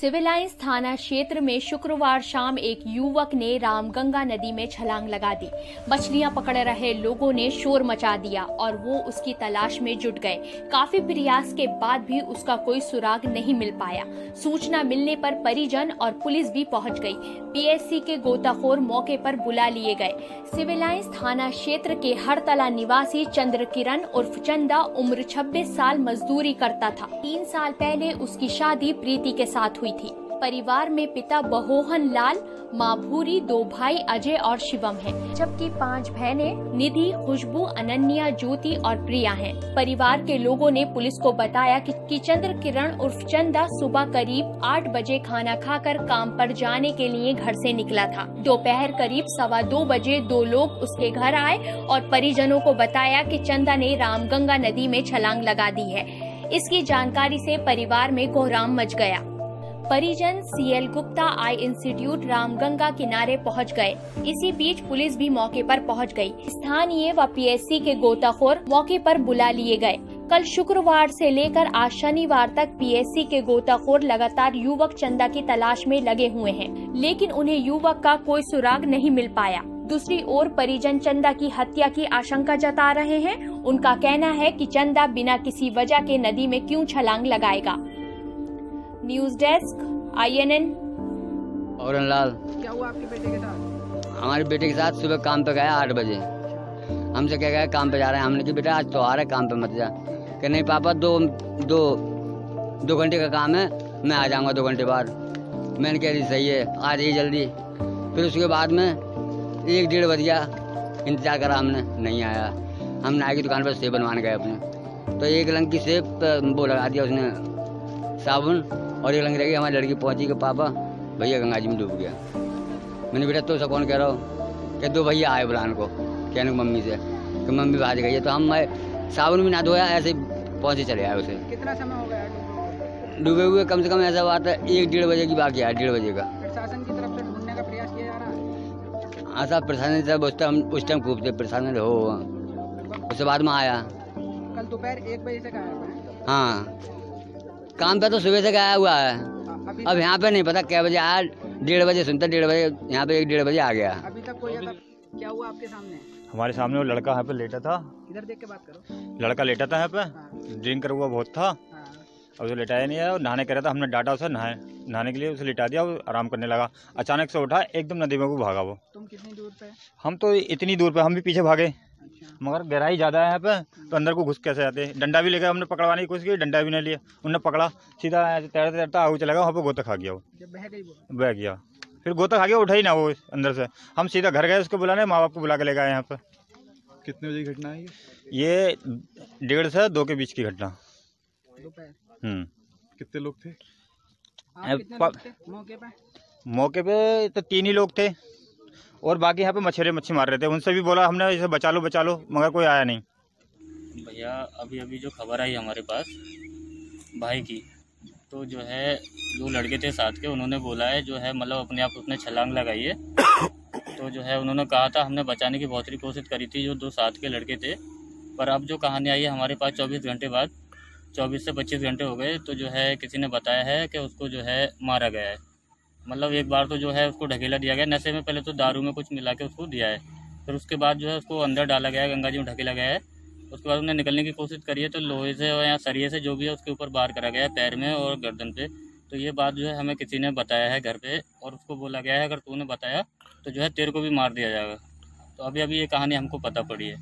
Civil lines थाना क्षेत्र में शुक्रवार शाम एक युवक ने रामगंगा नदी में छलांग लगा दी। मछलियाँ पकड़ रहे लोगों ने शोर मचा दिया और वो उसकी तलाश में जुट गए। काफ़ी प्रयास के बाद भी उसका कोई सुराग नहीं मिल पाया। सूचना मिलने पर परिजन और पुलिस भी पहुँच गई। पीएससी के गोताखोर मौके पर बुला लिए गए। सिविल लाइंस थाना क्षेत्र के हरतला निवासी चंद्र किरण उर्फ़ चंदा उम्र 26 साल मजदूरी करता था। तीन साल पहले उसकी शादी प्रीति के साथ हुई। थी। परिवार में पिता बहोहन लाल माँ भूरी दो भाई अजय और शिवम हैं, जबकि पाँच बहनें निधि खुशबू अनन्या ज्योति और प्रिया हैं। परिवार के लोगों ने पुलिस को बताया कि, कि चंद्र किरण उर्फ़ चंदा सुबह करीब आठ बजे खाना खाकर काम पर जाने के लिए घर से निकला था। दोपहर करीब सवा दो बजे दो लोग उसके घर आए और परिजनों को बताया कि चंदा ने रामगंगा नदी में छलांग लगा दी है। इसकी जानकारी से परिवार में कोहराम मच गया। परिजन CL Gupta eye institute Ramganga किनारे पहुँच गए। इसी बीच पुलिस भी मौके पर पहुँच गई। स्थानीय व पीएससी के गोताखोर मौके पर बुला लिए गए। कल शुक्रवार से लेकर आज शनिवार तक पीएससी के गोताखोर लगातार युवक चंदा की तलाश में लगे हुए हैं, लेकिन उन्हें युवक का कोई सुराग नहीं मिल पाया। दूसरी ओर परिजन चंदा की हत्या की आशंका जता रहे हैं। उनका कहना है कि चंदा बिना किसी वजह के नदी में क्यों छलांग लगाएगा। न्यूज़ डेस्क आईएनएन और लाल क्या हुआ आपके बेटे के साथ? हमारे बेटे के साथ सुबह काम पे गया आठ बजे। हमसे कह गया काम पे जा रहे हैं। हमने कि बेटा आज तो आ रहा है काम पे मत जा। कि नहीं पापा दो दो दो घंटे का काम है मैं आ जाऊँगा दो घंटे बाद। मैंने कह दी सही है आ जाइए जल्दी। फिर उसके बाद में एक डेढ़ बज गया इंतज़ार करा हमने नहीं आया। हम नाई की दुकान पर सेब बनवाने गए अपने। तो एक लंग की सेब वो लगा दिया उसने। साबुन और एक लंग रह गई हमारी लड़की पहुँची कि पापा। भैया गंगा जी में डूब गया। मैंने बेटा तो कौन कह रहा हो। कि दो भैया आए बुलाने को। कहने को मम्मी से कि मम्मी भाज गई है। तो हम मैं साबुन भी ना धोया ऐसे पहुँचे चले आए उसे। कितना समय हो गया डूबे हुए? कम से कम ऐसा बात है एक डेढ़ बजे की बाकी है डेढ़ बजे का। प्रशासन की तरफ़ से ढूँढने का प्रयास किया जा रहा है? हाँ साहब प्रशासन साहब उस टाइम उस टाइम खूब थे प्रशासन हो उसके बाद में आया। कल दोपहर एक बजे से हाँ। काम पे तो सुबह से गया हुआ है। अब यहाँ पे नहीं पता क्या बजे आया डेढ़ बजे सुनता डेढ़ बजे यहाँ पे एक डेढ़ बजे आ गया। अभी तक कोई क्या हुआ आपके सामने? हमारे सामने वो लड़का यहाँ पे लेटा था। इधर देख के बात करो। लड़का लेटा था यहाँ पे। हाँ। ड्रिंक कर हुआ बहुत था। हाँ। अब उसे लेटाया नहीं है और नहाने कह रहा था। हमने डाटा उसे नहाए नहाने के लिए उसे लिटा दिया वो आराम करने लगा। अचानक से उठा एकदम नदी में वो भागा वो। तुम कितनी दूर पे? हम तो इतनी दूर पे हम भी पीछे भागे। मगर गहराई ज़्यादा है यहाँ पे तो अंदर को घुस कैसे जाते डंडा भी लेकर हमने पकड़वाने की कोशिश की डंडा भी नहीं लिया। उन्होंने पकड़ा सीधा ऐसे तैरते तैरते आगे चला गया वहाँ पे गोता खा गया वो। बह गई बह गया। फिर गोता खा गया उठा ही ना वो अंदर से। हम सीधा घर गए उसको बुलाने माँ बाप को बुला के ले गए यहाँ पे। कितने बजे की घटना है ये? ये डेढ़ से दो के बीच की घटना। हम्म। कितने लोग थे? मौके पे तो तीन ही लोग थे। और बाकी यहाँ पे मछेरे मच्छी मार रहे थे। उनसे भी बोला हमने, इसे बचा लो बचा लो। मगर कोई आया नहीं। भैया अभी अभी जो खबर आई हमारे पास, भाई की तो जो है जो लड़के थे साथ के, उन्होंने बोला है, जो है मतलब अपने आप उसने छलांग लगाई है। तो जो है, उन्होंने कहा था, हमने बचाने की बहुत ही कोशिश करी थी, जो दो साथ के लड़के थे। पर अब जो कहानी आई है हमारे पास, चौबीस घंटे बाद, चौबीस से पच्चीस घंटे हो गए तो जो है, किसी ने बताया है कि उसको जो है, मारा गया है। मतलब एक बार तो जो है उसको ढकेला दिया गया, नशे में पहले तो दारू में कुछ मिला के उसको दिया है। फिर उसके बाद जो है उसको अंदर डाला गया है, गंगा जी में ढकेला गया है। उसके बाद उन्हें निकलने की कोशिश करी है तो लोहे से और या सरिये से जो भी है उसके ऊपर बार करा गया है, पैर में और गर्दन पे। तो ये बात जो है हमें किसी ने बताया है घर पे, और उसको बोला गया है, अगर तूने बताया तो जो है तेरे को भी मार दिया जाएगा। तो अभी अभी ये कहानी हमको पता पड़ी है।